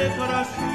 de corazón.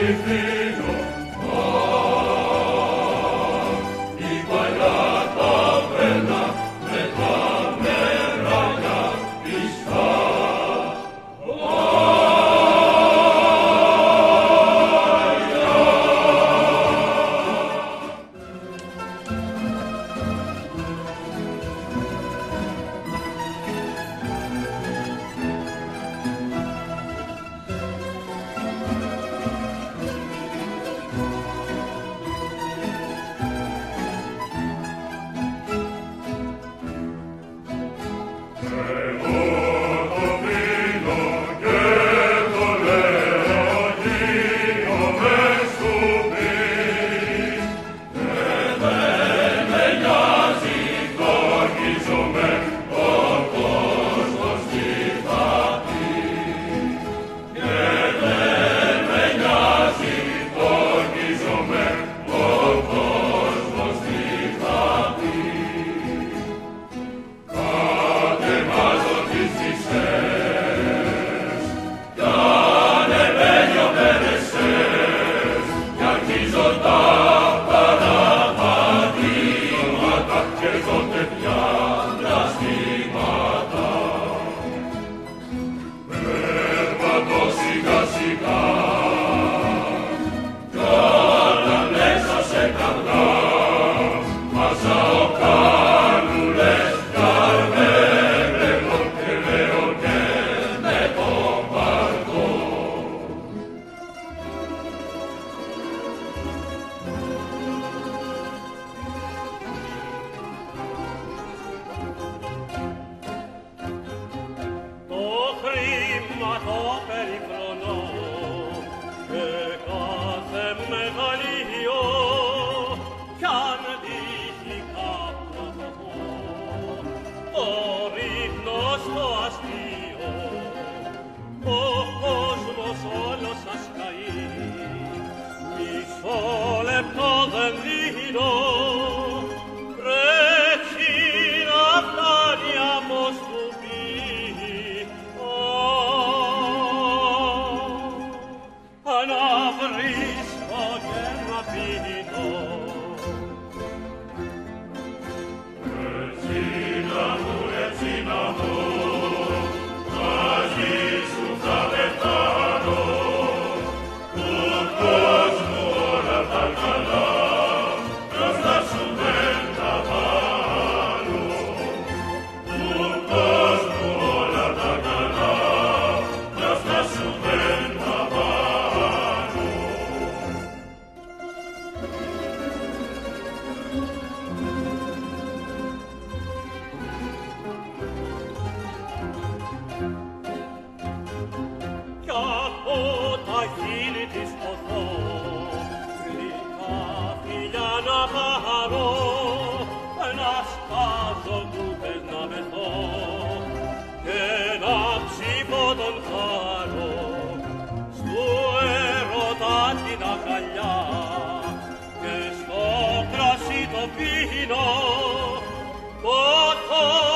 Holy Spirit. Divina, Gott